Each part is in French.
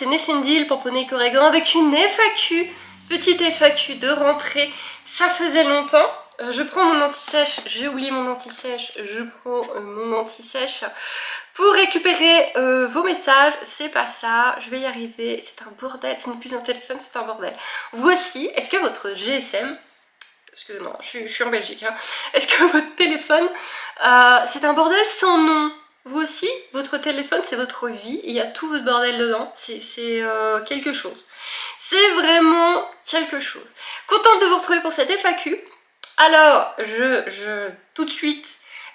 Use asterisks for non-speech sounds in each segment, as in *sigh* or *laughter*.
c'est Nessendil pour Poney Corrigan avec une FAQ, petite FAQ de rentrée. Ça faisait longtemps. Euh, je prends mon anti-sèche, j'ai oublié mon anti-sèche, je prends euh, mon anti-sèche pour récupérer euh, vos messages. C'est pas ça, je vais y arriver. C'est un bordel, ce n'est plus un téléphone, c'est un bordel. Aussi, est-ce que votre GSM, excusez-moi, je, suis en Belgique, hein. est-ce que votre téléphone, c'est un bordel sans nom? Vous aussi, votre téléphone, c'est votre vie, il y a tout votre bordel dedans, c'est euh, quelque chose. C'est vraiment quelque chose. Contente de vous retrouver pour cette FAQ. Alors, je, je tout de suite,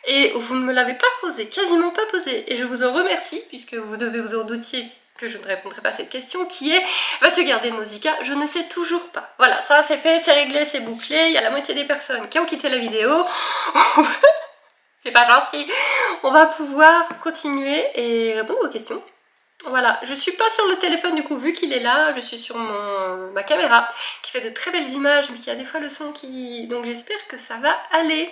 et vous ne me l'avez pas posé, quasiment pas posé, et je vous en remercie, puisque vous devez vous en douter que je ne répondrai pas à cette question, qui est « Vas-tu garder Nausicaa ?» Je ne sais toujours pas. Voilà, ça c'est fait, c'est réglé, c'est bouclé, il y a la moitié des personnes qui ont quitté la vidéo. *laughs* c'est pas gentil. On va pouvoir continuer et répondre aux questions. Voilà, je suis pas sur le téléphone du coup, vu qu'il est là, je suis sur ma caméra qui fait de très belles images, mais qui a des fois le son qui... Donc j'espère que ça va aller.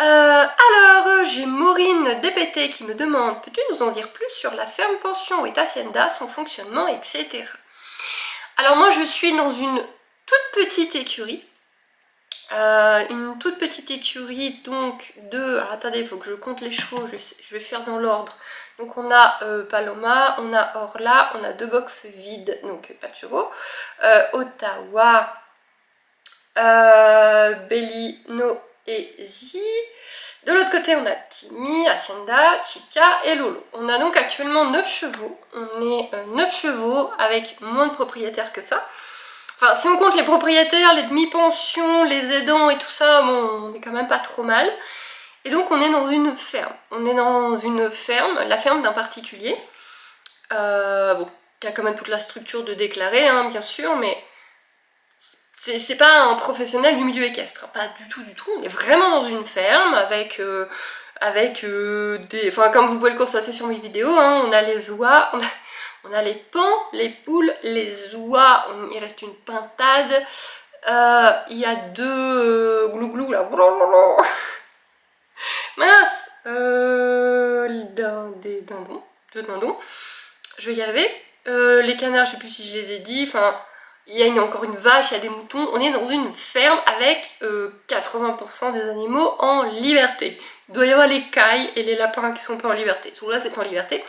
Euh, alors, j'ai Maureen DPT qui me demande « Peux-tu nous en dire plus sur la ferme pension et Hacienda, son fonctionnement, etc. » Alors moi, je suis dans une toute petite écurie euh, une toute petite écurie donc de... attendez, il faut que je compte les chevaux, je, vais faire dans l'ordre. Donc on a euh, Paloma, on a Orla, on a deux boxes vides, donc pas de chevaux. Euh, Ottawa, Bellino et. De l'autre côté on a Timmy, Hacienda, Chica et Lolo. On a donc actuellement 9 chevaux. On est 9 chevaux avec moins de propriétaires que ça. Enfin, si on compte les propriétaires, les demi-pensions, les aidants et tout ça, bon, on est quand même pas trop mal. Et donc on est dans une ferme. On est dans une ferme, la ferme d'un particulier. Euh, bon, qui a quand même toute la structure de déclarer, hein, bien sûr, mais c'est pas un professionnel du milieu équestre, hein, pas du tout, du tout. On est vraiment dans une ferme avec, euh, avec euh, des... Enfin, comme vous pouvez le constater sur mes vidéos, hein, on a les oies, on a les pans, les poules, les oies, il reste une pintade. Euh, il y a deux euh, glouglou là. *laughs* Mince euh, Des dindons. Deux dindons. Je vais y arriver. les canards, je sais plus si je les ai dit. Enfin, il y a encore une vache, il y a des moutons. On est dans une ferme avec 80% des animaux en liberté. Il doit y avoir les cailles et les lapins qui sont pas en liberté. Tout là, c'est en liberté.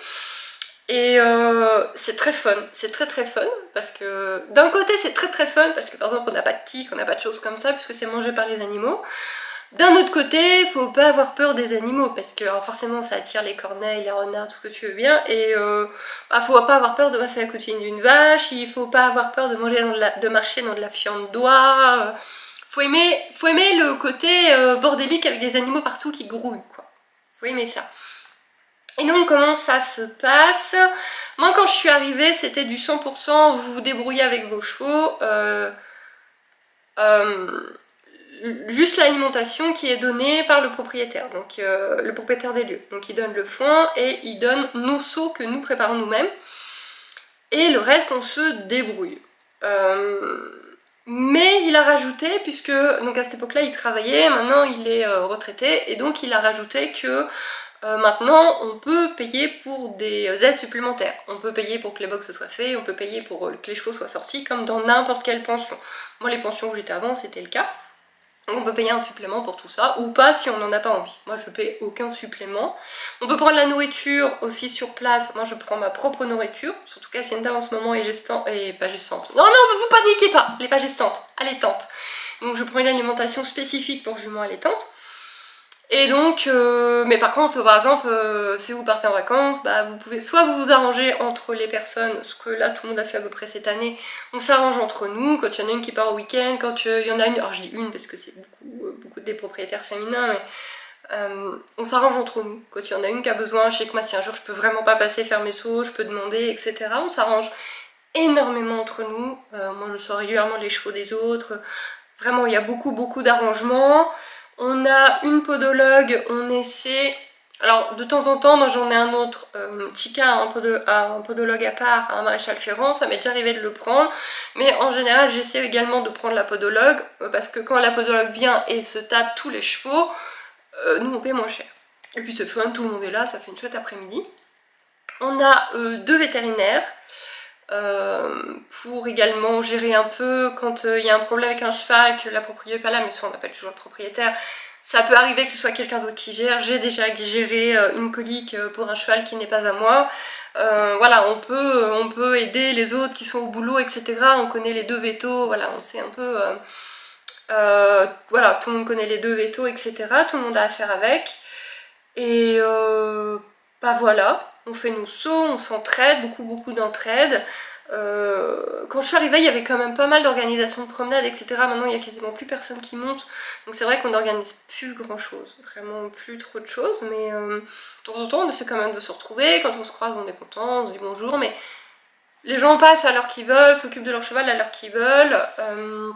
Et euh, c'est très fun, c'est très très fun parce que d'un côté c'est très très fun parce que par exemple on n'a pas de tiques, on n'a pas de choses comme ça puisque c'est mangé par les animaux. D'un autre côté, faut pas avoir peur des animaux parce que forcément ça attire les corneilles, les renards, tout ce que tu veux bien et euh, bah, faut pas avoir peur de passer à côté d'une vache, il faut pas avoir peur de manger de, marcher dans de la fiente d'oie. Euh, faut aimer, faut aimer le côté euh, bordélique avec des animaux partout qui grouillent quoi. Faut aimer ça. Et donc comment ça se passe? Moi quand je suis arrivée c'était du 100%, vous vous débrouillez avec vos chevaux. Euh, euh, juste l'alimentation qui est donnée par le propriétaire, donc euh, le propriétaire des lieux. Donc il donne le foin et il donne nos seaux que nous préparons nous-mêmes. Et le reste on se débrouille. mais il a rajouté, puisque donc à cette époque-là il travaillait, maintenant il est retraité, et donc il a rajouté que euh, maintenant, on peut payer pour des aides supplémentaires. On peut payer pour que les box soient faits, on peut payer pour que les chevaux soient sortis, comme dans n'importe quelle pension. Moi, les pensions où j'étais avant, c'était le cas. On peut payer un supplément pour tout ça, ou pas si on n'en a pas envie. Moi, je paye aucun supplément. On peut prendre la nourriture aussi sur place. Moi, je prends ma propre nourriture. Surtout qu'Hacienda, en ce moment, est gestante, et pas gestante. Non, non, vous paniquez pas Elle est pas gestante, allaitante. Donc, je prends une alimentation spécifique pour jument allaitante. Et donc, euh, mais par contre, par exemple, euh, si vous partez en vacances, bah, vous pouvez soit vous vous arranger entre les personnes, ce que là tout le monde a fait à peu près cette année, on s'arrange entre nous, quand il y en a une qui part au week-end, quand il y en a une, alors je dis une parce que c'est beaucoup, euh, beaucoup des propriétaires féminins, mais on s'arrange entre nous. Quand il y en a une qui a besoin, je sais que moi si un jour je peux vraiment pas passer faire mes sauts, je peux demander, etc. On s'arrange énormément entre nous. moi je sors régulièrement les chevaux des autres. Vraiment, il y a beaucoup, beaucoup d'arrangements. On a une podologue, on essaie... Alors de temps en temps, moi j'en ai un autre, euh, Chica a un, podologue à part, un maréchal ferrand, ça m'est déjà arrivé de le prendre, mais en général j'essaie également de prendre la podologue, euh, parce que quand la podologue vient et se tape tous les chevaux, euh, nous on paie moins cher. Et puis c'est fun, tout le monde est là, ça fait une chouette après-midi. On a deux vétérinaires, pour également gérer un peu quand il y a un problème avec un cheval, que la propriétaire n'est pas là, mais soit on appelle toujours le propriétaire, ça peut arriver que ce soit quelqu'un d'autre qui gère. J'ai déjà géré une colique pour un cheval qui n'est pas à moi. voilà, on peut, on peut aider les autres qui sont au boulot, etc. On connaît les deux vétos, voilà, on sait un peu... voilà, tout le monde connaît les deux vétos, etc. Tout le monde a affaire avec. Et bah voilà, on fait nos sauts, on s'entraide, beaucoup beaucoup d'entraide. Euh, quand je suis arrivée, il y avait quand même pas mal d'organisations de promenades, etc. Maintenant, il y a quasiment plus personne qui monte. Donc c'est vrai qu'on n'organise plus grand chose, vraiment plus trop de choses. Mais euh, de temps en temps, on essaie quand même de se retrouver. Quand on se croise, on est content, on dit bonjour. Mais les gens passent à l'heure qu'ils veulent, s'occupent de leur cheval à l'heure qu'ils veulent. Euh,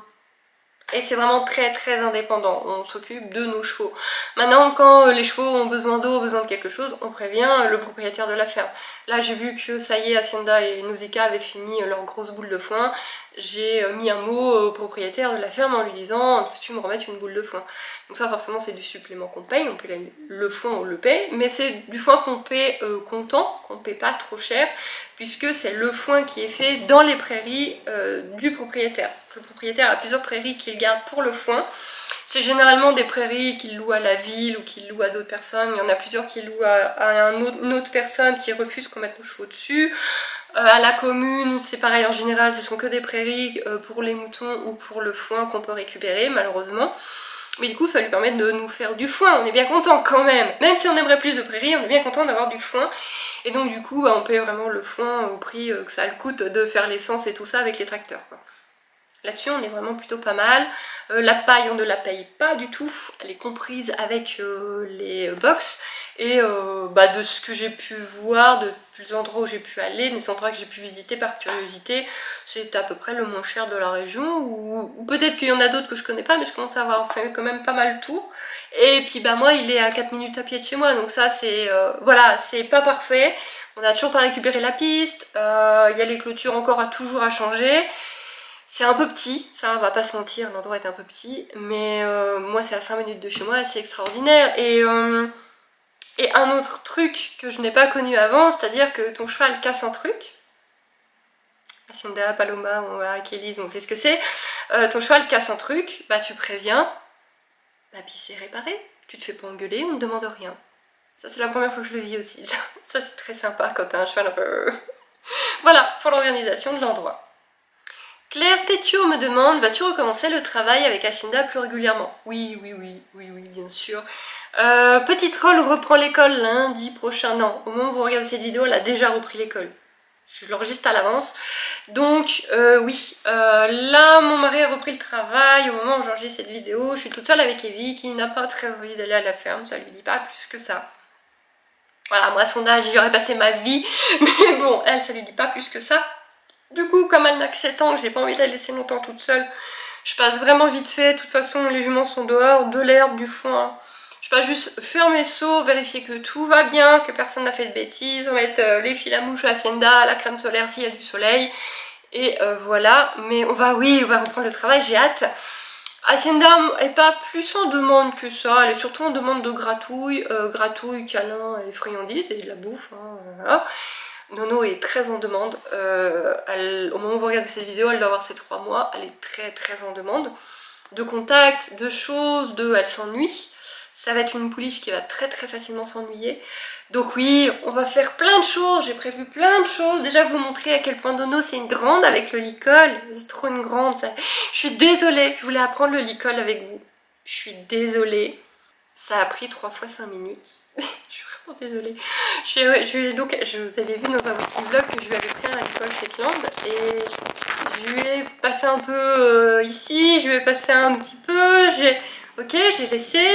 et c'est vraiment très très indépendant, on s'occupe de nos chevaux. Maintenant quand les chevaux ont besoin d'eau, besoin de quelque chose, on prévient le propriétaire de la ferme. Là j'ai vu que ça y est, Hacienda et Nausicaa avaient fini leur grosse boule de foin. J'ai mis un mot au propriétaire de la ferme en lui disant « peux-tu me remettre une boule de foin ?» Donc ça forcément c'est du supplément qu'on paye, on paye le foin, on le paye, mais c'est du foin qu'on paie euh, comptant, qu'on paie pas trop cher, puisque c'est le foin qui est fait dans les prairies euh, du propriétaire. Le propriétaire a plusieurs prairies qu'il garde pour le foin. C'est généralement des prairies qu'il loue à la ville ou qu'il loue à d'autres personnes. Il y en a plusieurs qui louent à, une autre personne qui refuse qu'on mette nos chevaux dessus. Euh, à la commune, c'est pareil en général, ce sont que des prairies euh, pour les moutons ou pour le foin qu'on peut récupérer malheureusement. Mais du coup, ça lui permet de nous faire du foin. On est bien content quand même. Même si on aimerait plus de prairies, on est bien content d'avoir du foin. Et donc du coup, bah, on paye vraiment le foin au prix euh, que ça le coûte de faire l'essence et tout ça avec les tracteurs. Là-dessus, on est vraiment plutôt pas mal. Euh, la paille, on ne la paye pas du tout. Elle est comprise avec euh, les box. Et euh, bah, de ce que j'ai pu voir, de plus endroits où j'ai pu aller, des endroits que j'ai pu visiter par curiosité, c'est à peu près le moins cher de la région. Ou, peut-être qu'il y en a d'autres que je connais pas, mais je commence à avoir fait quand même pas mal tout. Et puis bah moi, il est à 4 minutes à pied de chez moi, donc ça c'est... voilà, c'est pas parfait. On a toujours pas récupéré la piste. Il y a les clôtures encore à toujours à changer. C'est un peu petit, ça on va pas se mentir, l'endroit est un peu petit, mais euh, moi c'est à 5 minutes de chez moi, c'est extraordinaire. Et, euh, et un autre truc que je n'ai pas connu avant, c'est-à-dire que ton cheval casse un truc, Hacienda, Paloma, Kelly's, on sait ce que c'est, euh, ton cheval casse un truc, bah tu préviens, bah puis c'est réparé, tu te fais pas engueuler, on ne demande rien. Ça c'est la première fois que je le vis aussi, ça c'est très sympa quand t'as un cheval un peu... *laughs* voilà, pour l'organisation de l'endroit. Claire Tétio me demande, vas-tu recommencer le travail avec Acinda plus régulièrement? Oui, oui, oui, oui, oui, bien sûr. Euh, Petite Roll reprend l'école lundi prochain. Non, au moment où vous regardez cette vidéo, elle a déjà repris l'école. Je l'enregistre à l'avance. Donc, euh, oui, euh, là, mon mari a repris le travail au moment où j'enregistre cette vidéo. Je suis toute seule avec Evie qui n'a pas très envie d'aller à la ferme, ça lui dit pas plus que ça. Voilà, moi à son âge, j'y aurais passé ma vie, *laughs* mais bon, elle, ça lui dit pas plus que ça. Du coup, comme elle n'a que 7 ans, j'ai pas envie de la laisser longtemps toute seule, je passe vraiment vite fait. De toute façon, les juments sont dehors, de l'herbe, du foin. Je passe juste faire mes vérifier que tout va bien, que personne n'a fait de bêtises, mettre euh, les fils à mouche à Hacienda, la crème solaire s'il y a du soleil. Et euh, voilà, mais on va, oui, on va reprendre le travail, j'ai hâte. Hacienda est pas plus en demande que ça, elle est surtout en demande de gratouille, euh, gratouille, câlin et friandises et de la bouffe, hein. Nono est très en demande. Euh, au moment où vous regardez cette vidéo, elle doit avoir ses 3 mois. Elle est très très en demande. De contact, de choses, de elle s'ennuie. Ça va être une pouliche qui va très très facilement s'ennuyer. Donc oui, on va faire plein de choses. J'ai prévu plein de choses. Déjà vous montrer à quel point Nono c'est une grande avec le licol. C'est trop une grande. Je suis désolée, je voulais apprendre le licol avec vous. Je suis désolée. Ça a pris 3 fois 5 minutes. *laughs* vraiment désolée. Je, donc, je vous avais vu dans un wiki vlog que je lui avais pris un alcool Shetland et je lui ai passé un peu euh, ici, je lui ai passé un petit peu, j'ai ok j'ai laissé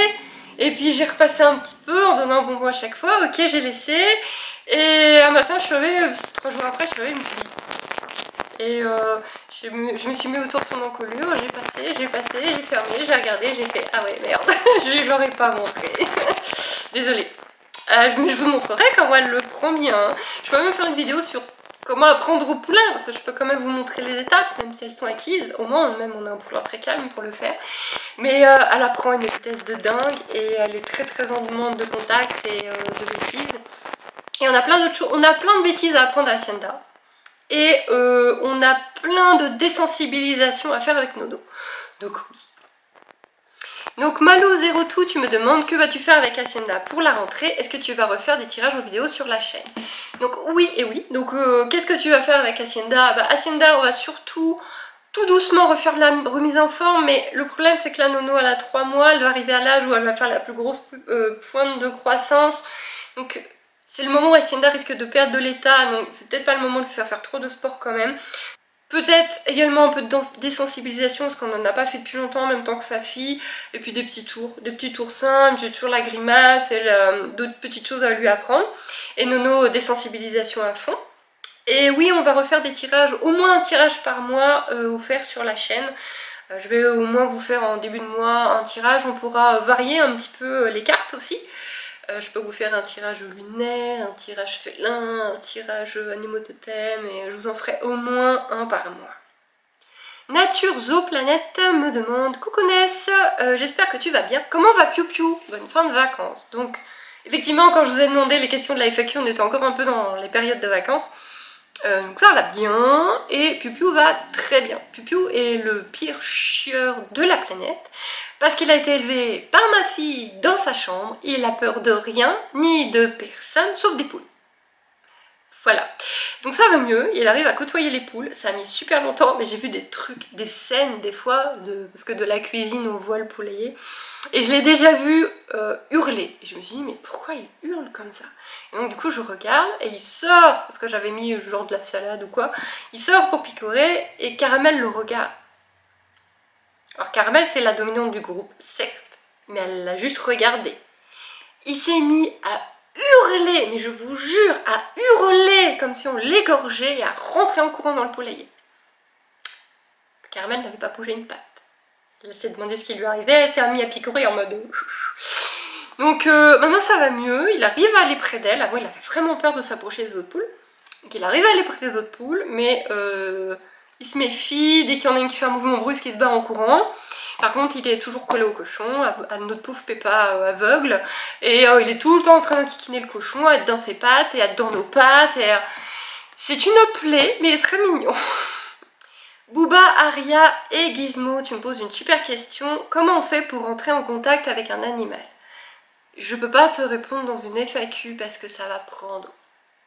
et puis j'ai repassé un petit peu en donnant un bonbon à chaque fois, ok j'ai laissé et un matin je suis arrivée, trois jours après je suis arrivée, je me suis dit et euh, je, me, suis mis autour de son encolure, j'ai passé, j'ai passé, j'ai fermé, j'ai regardé, j'ai fait ah ouais merde, *laughs* je l'aurais pas montré. *laughs* Désolée. Euh, mais je vous montrerai comment elle le prend bien. Hein. Je peux même faire une vidéo sur comment apprendre au poulain, parce que je peux quand même vous montrer les étapes, même si elles sont acquises. Au moins, même on a un poulain très calme pour le faire. Mais euh, elle apprend une vitesse de dingue et elle est très très en demande de contact et de bêtises. Et on a plein d'autres choses, on a plein de bêtises à apprendre à Hacienda. et euh, on a plein de désensibilisation à faire avec Nono. Donc oui. Donc Malo 02, tu me demandes que vas-tu faire avec Hacienda pour la rentrée? Est-ce que tu vas refaire des tirages en vidéo sur la chaîne? Donc oui et oui. Donc euh, qu'est-ce que tu vas faire avec Hacienda? Bah, Hacienda, on va surtout tout doucement refaire la remise en forme, mais le problème c'est que la nono elle a 3 mois, elle va arriver à l'âge où elle va faire la plus grosse euh, pointe de croissance. Donc c'est le moment où Hacienda risque de perdre de l'état, donc c'est peut-être pas le moment de lui faire faire trop de sport quand même. Peut-être également un peu de désensibilisation parce qu'on n'en a pas fait depuis longtemps en même temps que sa fille. Et puis des petits tours, des petits tours simples, j'ai toujours la grimace d'autres petites choses à lui apprendre. Et Nono, désensibilisation à fond. Et oui, on va refaire des tirages, au moins un tirage par mois euh, offert sur la chaîne. Euh, je vais au moins vous faire en début de mois un tirage, on pourra varier un petit peu les cartes aussi. Euh, je peux vous faire un tirage lunaire, un tirage félin, un tirage animaux et je vous en ferai au moins un par mois. Nature Zoo Planète me demande Coucou Ness, euh, j'espère que tu vas bien. Comment va Piu Piu? Bonne fin de vacances. Donc, effectivement, quand je vous ai demandé les questions de la FAQ, on était encore un peu dans les périodes de vacances. Euh, donc ça va bien et Piu Piu va très bien. Piu Piu est le pire chieur de la planète parce qu'il a été élevé par ma fille dans sa chambre. Il a peur de rien ni de personne sauf des poules. Voilà. Donc ça va mieux, il arrive à côtoyer les poules, ça a mis super longtemps, mais j'ai vu des trucs, des scènes des fois, parce que de la cuisine on voit le poulailler, et je l'ai déjà vu euh, hurler. Je me suis dit, mais pourquoi il hurle comme ça? Et donc du coup je regarde, et il sort, parce que j'avais mis genre de la salade ou quoi, il sort pour picorer, et Caramel le regarde. Alors Caramel c'est la dominante du groupe, certes, mais elle l'a juste regardé. Il s'est mis à hurler, mais je vous jure, à hurler comme si on l'égorgeait et à rentrer en courant dans le poulailler. Caramel n'avait pas bougé une patte. Elle s'est demandé ce qui lui arrivait, elle s'est mis à picorer en mode... Donc euh, maintenant ça va mieux, il arrive à aller près d'elle. Avant il avait vraiment peur de s'approcher des autres poules. Donc il arrive à aller près des autres poules, mais euh, il se méfie, dès qu'il y en a une qui fait un mouvement brusque, il se barre en courant. Par contre, il est toujours collé au cochon, à, notre pauvre Peppa euh, aveugle. Et euh, il est tout le temps en train de kikiner le cochon, à être dans ses pattes et à être dans nos pattes. C'est une plaie, mais il est très mignon. *laughs* Booba, Aria et Gizmo, tu me poses une super question. Comment on fait pour rentrer en contact avec un animal? Je peux pas te répondre dans une FAQ parce que ça va prendre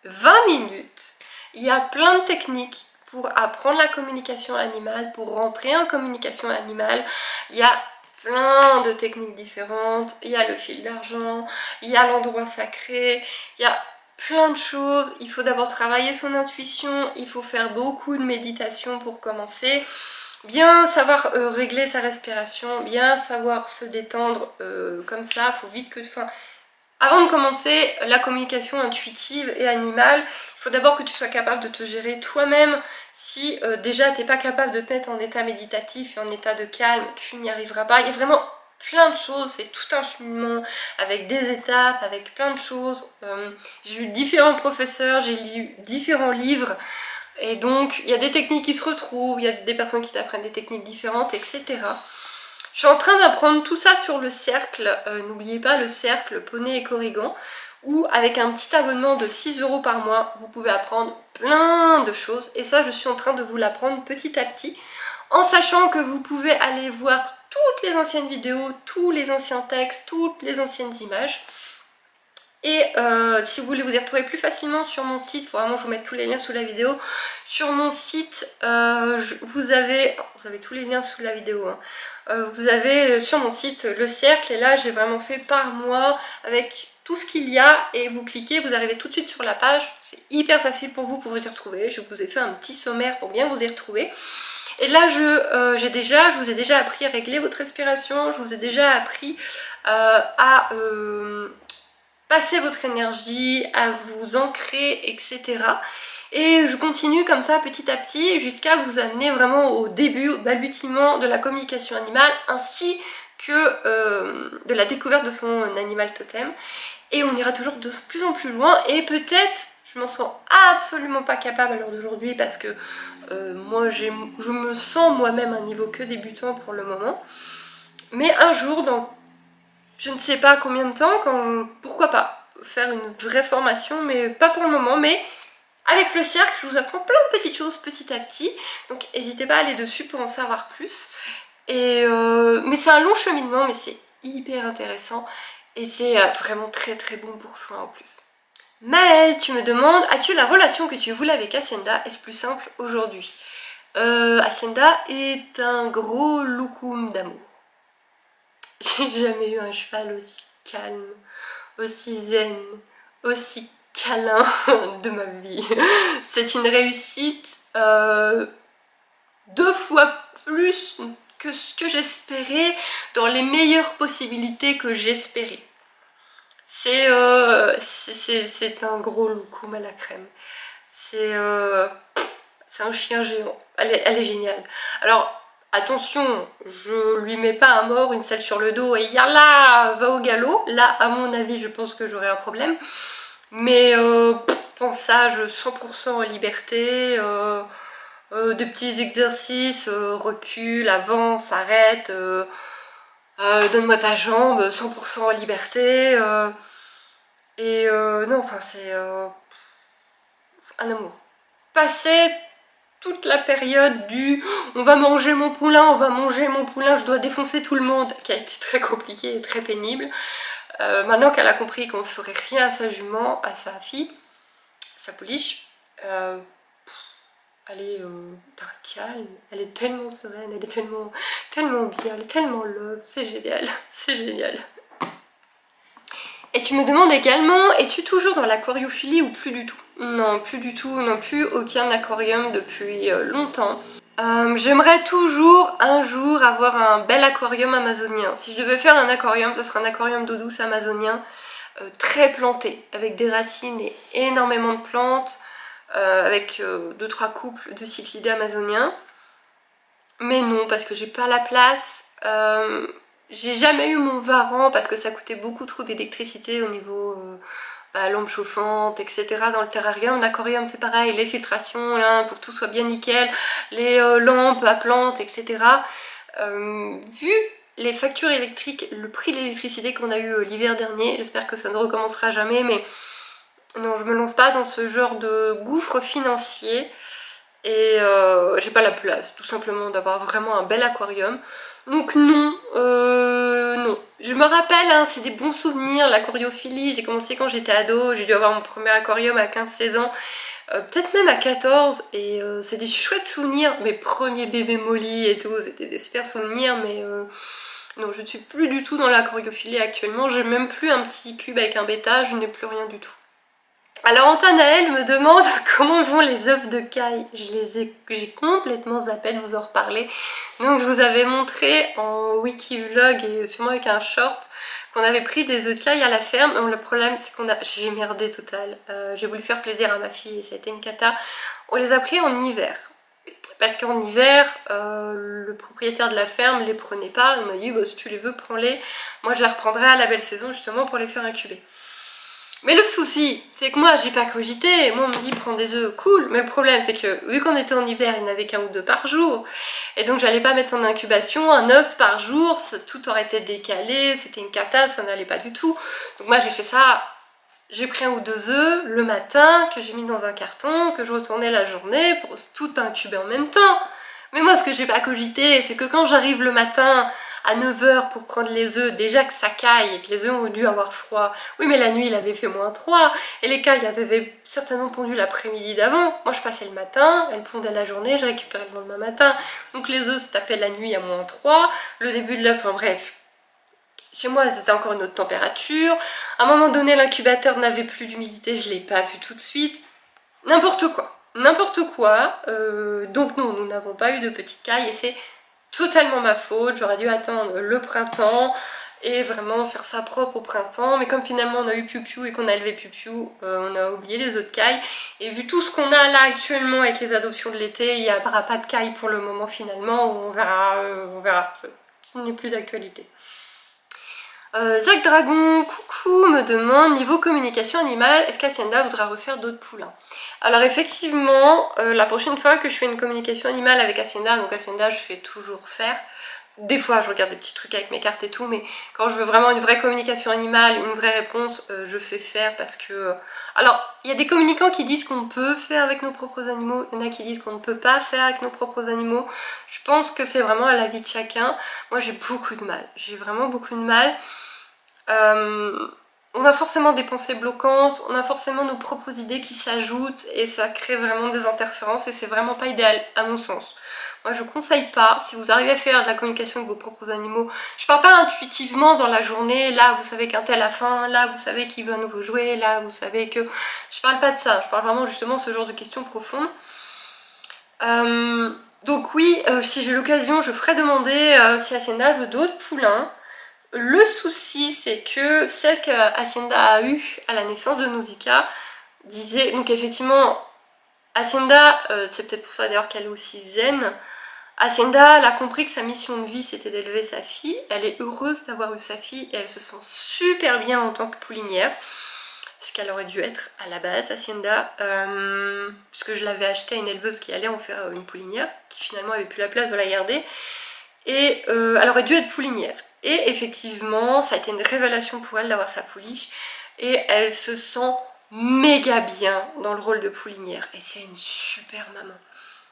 20 minutes. Il y a plein de techniques pour apprendre la communication animale, pour rentrer en communication animale. Il y a plein de techniques différentes. Il y a le fil d'argent, il y a l'endroit sacré, il y a plein de choses. Il faut d'abord travailler son intuition, il faut faire beaucoup de méditation pour commencer. Bien savoir euh, régler sa respiration, bien savoir se détendre euh, comme ça, faut vite que... Avant de commencer la communication intuitive et animale, il faut d'abord que tu sois capable de te gérer toi-même. Si euh, déjà tu n'es pas capable de te mettre en état méditatif et en état de calme, tu n'y arriveras pas. Il y a vraiment plein de choses, c'est tout un cheminement avec des étapes, avec plein de choses. Euh, j'ai eu différents professeurs, j'ai lu différents livres. Et donc, il y a des techniques qui se retrouvent, il y a des personnes qui t'apprennent des techniques différentes, etc. Je suis en train d'apprendre tout ça sur le cercle, euh, n'oubliez pas le cercle Poney et Corrigan, où avec un petit abonnement de 6 euros par mois, vous pouvez apprendre plein de choses. Et ça, je suis en train de vous l'apprendre petit à petit, en sachant que vous pouvez aller voir toutes les anciennes vidéos, tous les anciens textes, toutes les anciennes images. Et euh, si vous voulez vous y retrouver plus facilement sur mon site, vraiment je vous mettre tous les liens sous la vidéo. Sur mon site, euh, vous avez, vous avez tous les liens sous la vidéo. Hein. Euh, vous avez sur mon site le cercle et là j'ai vraiment fait par mois avec tout ce qu'il y a et vous cliquez, vous arrivez tout de suite sur la page. C'est hyper facile pour vous pour vous y retrouver. Je vous ai fait un petit sommaire pour bien vous y retrouver. Et là, je, déjà, je vous ai déjà appris à régler votre respiration, je vous ai déjà appris à passer votre énergie, à vous ancrer, etc. Et je continue comme ça petit à petit jusqu'à vous amener vraiment au début, au balbutiement de la communication animale ainsi que euh, de la découverte de son animal totem. Et on ira toujours de plus en plus loin et peut-être, je m'en sens absolument pas capable à l'heure d'aujourd'hui parce que euh, moi je me sens moi-même un niveau que débutant pour le moment. Mais un jour, dans je ne sais pas combien de temps, pourquoi pas faire une vraie formation, mais pas pour le moment, mais Avec le cercle, je vous apprends plein de petites choses petit à petit, donc n'hésitez pas à aller dessus pour en savoir plus. Et euh, mais c'est un long cheminement, mais c'est hyper intéressant et c'est euh, vraiment très très bon pour soi en plus. Maëlle, tu me demandes, as-tu la relation que tu voulais avec Hacienda Est-ce plus simple aujourd'hui? Euh, Hacienda est un gros loukoum d'amour. *laughs* J'ai jamais eu un cheval aussi calme, aussi zen, aussi câlin *laughs* de ma vie. C'est une réussite euh, deux fois plus que ce que j'espérais dans les meilleures possibilités que j'espérais. C'est euh, un gros loukoum à la crème. C'est euh, un chien géant. Elle est, elle est géniale. Alors, attention, je lui mets pas à mort une selle sur le dos et yalla, va au galop. Là, à mon avis, je pense que j'aurais un problème. Mais euh, pensage 100% en liberté, euh, euh, de petits exercices, recul, avance, arrête, donne-moi ta jambe, 100% en liberté. et non, enfin c'est un amour. Passer toute la période du on va manger mon poulain, on va manger mon poulain, je dois défoncer tout le monde, qui a été très compliqué et très pénible. Euh, maintenant qu'elle a compris qu'on ne ferait rien à sa jument, à sa fille, sa pouliche, euh, elle est euh, calme, elle est tellement sereine, elle est tellement, tellement bien, elle est tellement love, c'est génial, *laughs* c'est génial. Et tu me demandes également, es-tu toujours dans l'aquariophilie ou plus du tout? Non, plus du tout, non plus aucun aquarium depuis longtemps. Euh, j'aimerais toujours un jour avoir un bel aquarium amazonien. Si je devais faire un aquarium, ce serait un aquarium d'eau douce amazonien euh, très planté, avec des racines et énormément de plantes, euh, avec 2-3 couples de cyclidés amazoniens. Mais non, parce que j'ai pas la place. J'ai jamais eu mon varan parce que ça coûtait beaucoup trop d'électricité au niveau bah, lampe chauffante, etc. dans le terrarium. L'aquarium c'est pareil, les filtrations là, pour que tout soit bien nickel, les euh, lampes à plantes, etc. Euh, vu les factures électriques, le prix de l'électricité qu'on a eu euh, l'hiver dernier, j'espère que ça ne recommencera jamais, mais non, je me lance pas dans ce genre de gouffre financier et j'ai pas la place tout simplement d'avoir vraiment un bel aquarium. Donc non, euh, non. Je me rappelle, hein, c'est des bons souvenirs, l'aquariophilie, j'ai commencé quand j'étais ado, j'ai dû avoir mon premier aquarium à 15-16 ans, euh, peut-être même à 14, et euh, c'est des chouettes souvenirs, mes premiers bébés molly et tout, c'était des super souvenirs, mais non, je ne suis plus du tout dans l'aquariophilie actuellement, j'ai même plus un petit cube avec un bêta, je n'ai plus rien du tout. Alors Antanaël me demande *laughs* comment vont les œufs de caille. Je les ai, j'ai complètement zappé de vous en reparler. Donc je vous avais montré en wiki vlog et sûrement avec un short qu'on avait pris des œufs de caille à la ferme. le problème c'est qu'on a, j'ai merdé total. Euh, j'ai voulu faire plaisir à ma fille et ça a été une cata. On les a pris en hiver. Parce qu'en hiver, euh, le propriétaire de la ferme les prenait pas. Il m'a dit bah, si tu les veux, prends-les. Moi je les reprendrai à la belle saison justement pour les faire incuber. Mais le souci, c'est que moi j'ai pas cogité, moi on me dit prends des œufs, cool, mais le problème c'est que vu qu'on était en hiver, il n'y avait qu'un ou deux par jour, et donc j'allais pas mettre en incubation un œuf par jour, tout aurait été décalé, c'était une cata, ça n'allait pas du tout. Donc moi j'ai fait ça, j'ai pris un ou deux œufs le matin, que j'ai mis dans un carton, que je retournais la journée pour tout incuber en même temps. Mais moi ce que j'ai pas cogité, c'est que quand j'arrive le matin à 9h pour prendre les œufs, déjà que ça caille et que les œufs ont dû avoir froid. Oui mais la nuit il avait fait moins 3 et les cailles avaient certainement pondu l'après-midi d'avant. Moi je passais le matin, elles pondaient la journée, je récupérais le lendemain matin. Donc les œufs se tapaient la nuit à moins 3, le début de l'œuf, enfin bref. Chez moi c'était encore une autre température. À un moment donné l'incubateur n'avait plus d'humidité, je l'ai pas vu tout de suite. N'importe quoi n'importe quoi. Euh, donc non, nous n'avons pas eu de petites cailles et c'est totalement ma faute, j'aurais dû attendre le printemps et vraiment faire ça propre au printemps. Mais comme finalement on a eu Piu et qu'on a élevé Piu euh, on a oublié les autres cailles. Et vu tout ce qu'on a là actuellement avec les adoptions de l'été il n'y aura pas de cailles pour le moment finalement. On verra, euh, on verra, ce n'est plus d'actualité. Euh, Zach Dragon, coucou, me demande niveau communication animale, est-ce qu'Hacienda voudra refaire d'autres poulains Alors effectivement, euh, la prochaine fois que je fais une communication animale avec Hacienda, donc Hacienda je fais toujours faire, Des fois, je regarde des petits trucs avec mes cartes et tout, mais quand je veux vraiment une vraie communication animale, une vraie réponse, euh, je fais faire parce que... Euh, alors, il y a des communicants qui disent qu'on peut faire avec nos propres animaux, il y en a qui disent qu'on ne peut pas faire avec nos propres animaux. Je pense que c'est vraiment à la vie de chacun. Moi, j'ai beaucoup de mal. J'ai vraiment beaucoup de mal. Euh, on a forcément des pensées bloquantes, on a forcément nos propres idées qui s'ajoutent et ça crée vraiment des interférences et c'est vraiment pas idéal à mon sens. Moi je conseille pas, si vous arrivez à faire de la communication avec vos propres animaux, je parle pas intuitivement dans la journée, là vous savez qu'un tel a faim, là vous savez qu'il veut un nouveau jouet, là vous savez que... Je parle pas de ça, je parle vraiment justement de ce genre de questions profondes. Euh, donc oui, euh, si j'ai l'occasion, je ferai demander euh, si Hacienda veut d'autres poulains. Le souci, c'est que celle qu'Hacienda a eue à la naissance de Nausicaa disait... Donc effectivement, Hacienda, c'est peut-être pour ça d'ailleurs qu'elle est aussi zen, Hacienda, elle a compris que sa mission de vie c'était d'élever sa fille. Elle est heureuse d'avoir eu sa fille et elle se sent super bien en tant que poulinière. Ce qu'elle aurait dû être à la base, Hacienda. Euh, puisque je l'avais acheté à une éleveuse qui allait en faire une poulinière, qui finalement avait plus la place de la garder. Et euh, elle aurait dû être poulinière. Et effectivement, ça a été une révélation pour elle d'avoir sa pouliche. Et elle se sent méga bien dans le rôle de poulinière. Et c'est une super maman.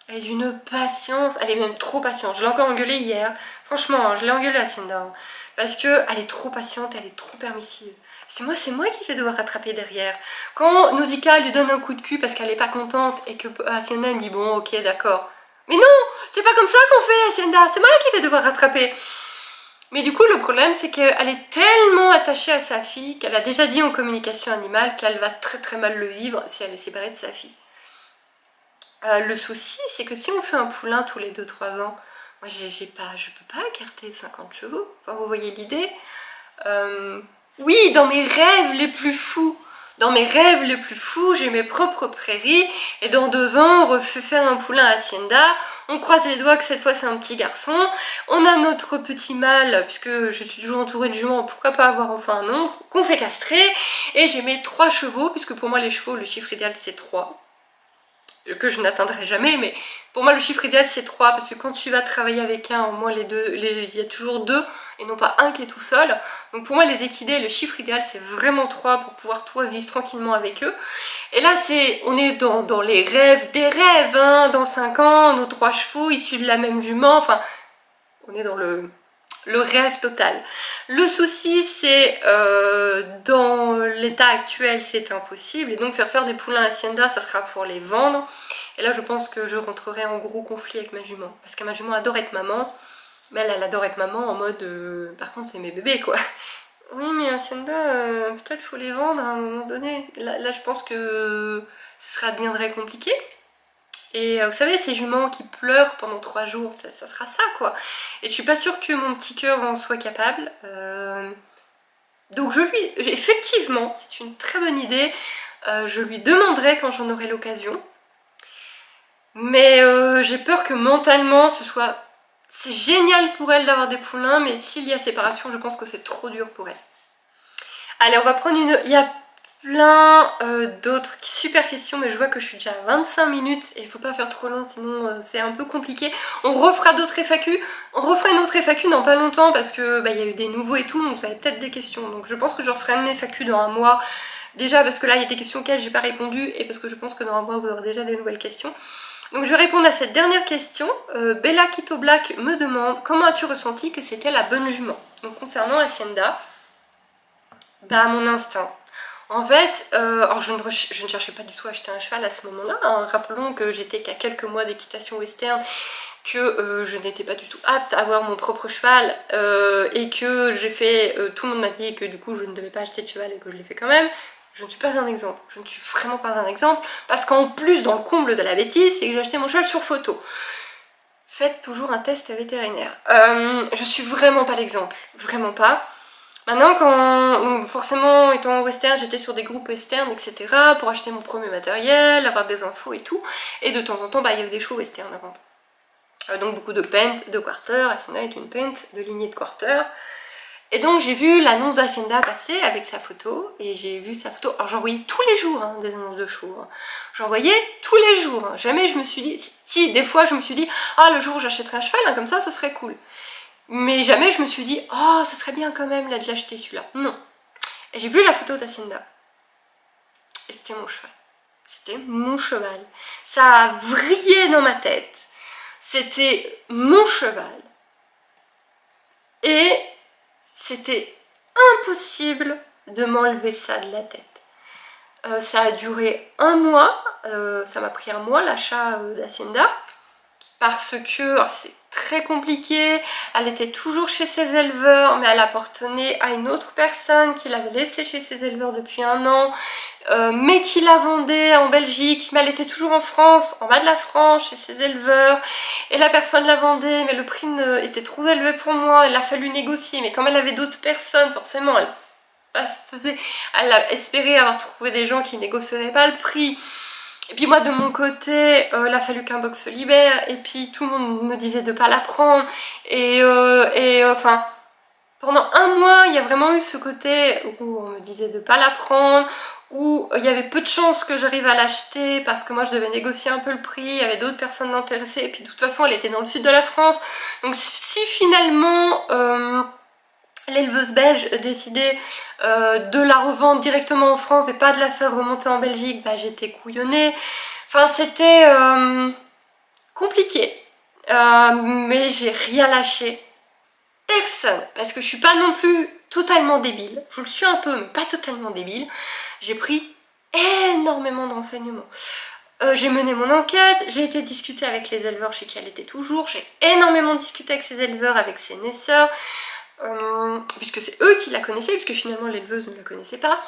Elle est d'une patience, elle est même trop patiente. Je l'ai encore engueulée hier. Franchement, je l'ai engueulée à Cinder. Parce qu'elle est trop patiente, elle est trop permissive. C'est moi, c'est moi qui vais devoir rattraper derrière. Quand Nausicaa lui donne un coup de cul parce qu'elle est pas contente et que Hacienda dit bon ok d'accord. Mais non, c'est pas comme ça qu'on fait Hacienda, c'est moi qui vais devoir rattraper. Mais du coup le problème c'est qu'elle est tellement attachée à sa fille qu'elle a déjà dit en communication animale qu'elle va très très mal le vivre si elle est séparée de sa fille. Euh, le souci, c'est que si on fait un poulain tous les 2-3 ans, moi j'ai pas, je peux pas écarter 50 chevaux. Vous voyez l'idée. Euh, Oui, dans mes rêves les plus fous, dans mes rêves les plus fous, j'ai mes propres prairies, et dans deux ans, on refait faire un poulain à Hacienda, on croise les doigts que cette fois c'est un petit garçon, on a notre petit mâle, puisque je suis toujours entourée de juments, pourquoi pas avoir enfin un nombre, qu'on fait castrer, et j'ai mes trois chevaux, puisque pour moi les chevaux, le chiffre idéal c'est 3 que je n'atteindrai jamais, mais pour moi le chiffre idéal c'est 3 parce que quand tu vas travailler avec un, au moins les deux, il y a toujours deux et non pas un qui est tout seul. Donc pour moi les équidés, le chiffre idéal c'est vraiment 3 pour pouvoir toi vivre tranquillement avec eux. Et là c'est, on est dans, dans, les rêves des rêves, hein, dans 5 ans, nos trois chevaux issus de la même jument, enfin on est dans le le rêve total. Le souci c'est euh, dans l'état actuel c'est impossible et donc faire faire des poulains Hacienda ça sera pour les vendre et là je pense que je rentrerai en gros conflit avec ma jument parce que ma jument adore être maman mais elle, elle adore être maman en mode euh, par contre c'est mes bébés quoi. *laughs* Oui mais Hacienda euh, peut-être faut les vendre à un moment donné. Là, là je pense que ce sera deviendrait compliqué. Et euh, vous savez, ces juments qui pleurent pendant trois jours, ça, sera ça quoi. Et je suis pas sûre que mon petit cœur en soit capable. Euh, donc je lui... Effectivement, c'est une très bonne idée. Euh, je lui demanderai quand j'en aurai l'occasion. Mais j'ai peur que mentalement ce soit... C'est génial pour elle d'avoir des poulains, mais s'il y a séparation, je pense que c'est trop dur pour elle. Allez, on va prendre une... plein euh, d'autres super questions mais je vois que je suis déjà à 25 minutes et il faut pas faire trop long sinon euh, c'est un peu compliqué. On refera d'autres FAQ, on refera une autre FAQ dans pas longtemps parce que bah, il y a eu des nouveaux et tout donc ça va peut-être des questions donc je pense que je referai une FAQ dans un mois déjà parce que là il y a des questions auxquelles j'ai pas répondu et parce que je pense que dans un mois vous aurez déjà des nouvelles questions. Donc je vais répondre à cette dernière question. Euh, Bella Kito Black me demande comment as-tu ressenti que c'était la bonne jument? Donc concernant Hacienda, bah mon instinct en fait, euh, alors je, ne cherchais pas du tout à acheter un cheval à ce moment-là. Hein. Rappelons que j'étais qu'à quelques mois d'équitation western, que euh, je n'étais pas du tout apte à avoir mon propre cheval euh, et que j'ai fait, tout le monde m'a dit que du coup je ne devais pas acheter de cheval et que je l'ai fait quand même. Je ne suis pas un exemple, je ne suis vraiment pas un exemple parce qu'en plus dans le comble de la bêtise c'est que j'ai acheté mon cheval sur photo. Faites toujours un test vétérinaire. je suis vraiment pas l'exemple, vraiment pas. Maintenant, quand forcément étant western, j'étais sur des groupes western, etc. pour acheter mon premier matériel, avoir des infos et tout. Et de temps en temps, bah, il y avait des shows western avant. Euh, donc beaucoup de pentes, de quarter, Hacienda est une pente de lignée de quarter. Et donc j'ai vu l'annonce d'Hacienda passer avec sa photo, et j'ai vu sa photo, alors j'en voyais tous les jours hein, des annonces de show, hein. j'en voyais tous les jours, hein. jamais je me suis dit, si des fois je me suis dit, ah le jour où j'achèterai un cheval, comme ça ce serait cool. Mais jamais je me suis dit, oh, ça serait bien quand même là de l'acheter celui-là. Non. J'ai vu la photo d'Ascenda. Et c'était mon cheval. C'était mon cheval. Ça a vrillé dans ma tête. C'était mon cheval. Et c'était impossible de m'enlever ça de la tête. Euh, ça a duré un mois, euh, ça m'a pris un mois l'achat euh, d'Hacienda parce que c'est très compliqué, elle était toujours chez ses éleveurs mais elle appartenait à une autre personne qui l'avait laissée chez ses éleveurs depuis un an mais qui la vendait en Belgique. Mais elle était toujours en France, en bas de la France chez ses éleveurs. Et la personne la vendait mais le prix était trop élevé pour moi, il a fallu négocier. Mais comme elle avait d'autres personnes forcément elle espéré avoir trouvé des gens qui négocieraient pas le prix. Et puis moi de mon côté, euh, il a fallu qu'un box se libère et puis tout le monde me disait de pas la prendre. Et, euh, et euh, enfin, pendant un mois, il y a vraiment eu ce côté où on me disait de pas la prendre, où il y avait peu de chances que j'arrive à l'acheter parce que moi je devais négocier un peu le prix, il y avait d'autres personnes intéressées et puis de toute façon elle était dans le sud de la France. Donc si finalement l'éleveuse belge décidait euh, de la revendre directement en France et pas de la faire remonter en Belgique, bah, j'étais couillonnée. Enfin, c'était euh, compliqué. Euh, mais j'ai rien lâché. Personne. Parce que je suis pas non plus totalement débile. Je le suis un peu, mais pas totalement débile. J'ai pris énormément de renseignements. j'ai mené mon enquête, j'ai été discuter avec les éleveurs chez qui elle était toujours, j'ai énormément discuté avec ces éleveurs, avec ses naisseurs, euh, puisque c'est eux qui la connaissaient, puisque finalement l'éleveuse ne la connaissait pas.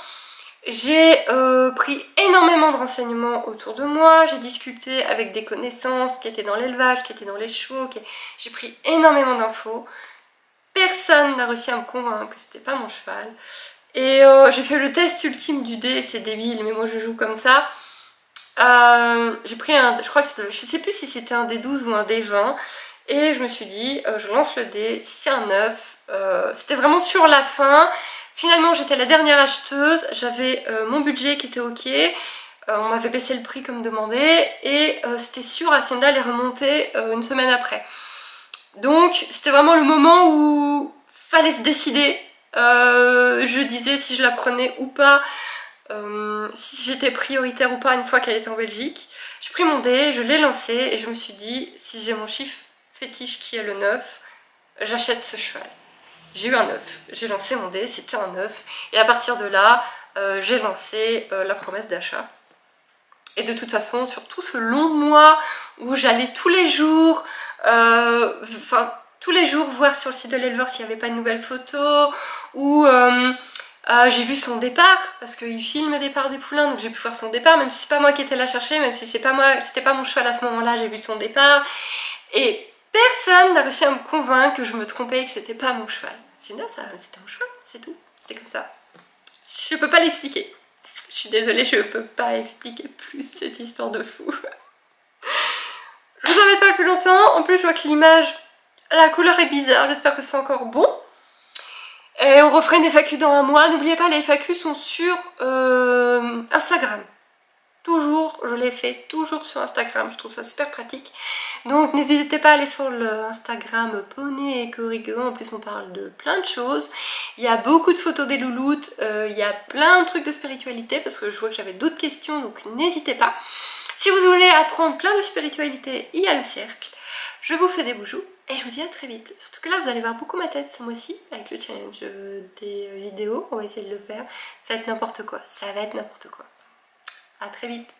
J'ai euh, pris énormément de renseignements autour de moi, j'ai discuté avec des connaissances qui étaient dans l'élevage, qui étaient dans les chevaux, j'ai pris énormément d'infos. Personne n'a réussi à me convaincre que c'était pas mon cheval. Et euh, j'ai fait le test ultime du dé, c'est débile, mais moi je joue comme ça. j'ai pris un, je crois que c'était, je sais plus si c'était un D12 ou un D20, et je me suis dit, je lance le dé, si c'est un 9, euh, c'était vraiment sur la fin. Finalement, j'étais la dernière acheteuse, j'avais euh, mon budget qui était ok, euh, on m'avait baissé le prix comme demandé, et c'était sûr, Hacienda les remonter une semaine après. Donc, c'était vraiment le moment où fallait se décider. je disais si je la prenais ou pas, si j'étais prioritaire ou pas une fois qu'elle était en Belgique. J'ai pris mon dé, je l'ai lancé et je me suis dit, si j'ai mon chiffre fétiche qui est le 9, j'achète ce cheval. J'ai eu un 9, j'ai lancé mon dé, c'était un 9, et à partir de là, euh, j'ai lancé euh, la promesse d'achat. Et de toute façon, sur tout ce long mois où j'allais tous les jours, euh, enfin tous les jours voir sur le site de l'éleveur s'il n'y avait pas de nouvelles photos, ou j'ai vu son départ, parce qu'il filme le départ des poulains, donc j'ai pu voir son départ, même si c'est pas moi qui étais là chercher, même si c'est pas c'était pas mon cheval à ce moment-là, j'ai vu son départ. Et Personne n'a réussi à me convaincre que je me trompais et que c'était pas mon cheval. C'est ça, c'était mon cheval, c'est tout. C'était comme ça. Je peux pas l'expliquer. Je suis désolée, je peux pas expliquer plus cette histoire de fou. je vous embête pas plus longtemps. En plus, je vois que l'image, la couleur est bizarre. J'espère que c'est encore bon. Et on refera une FAQ dans un mois. N'oubliez pas, les FAQ sont sur euh, Instagram. Toujours, je l'ai fait toujours sur Instagram, je trouve ça super pratique. Donc n'hésitez pas à aller sur le Instagram Poney et Corrigan, en plus on parle de plein de choses. Il y a beaucoup de photos des louloutes, euh, il y a plein de trucs de spiritualité parce que je vois que j'avais d'autres questions, donc n'hésitez pas. Si vous voulez apprendre plein de spiritualité, il y a le cercle. Je vous fais des boujoux et je vous dis à très vite. Surtout que là vous allez voir beaucoup ma tête ce mois-ci avec le challenge des vidéos, on va essayer de le faire. Ça va être n'importe quoi, ça va être n'importe quoi. À très vite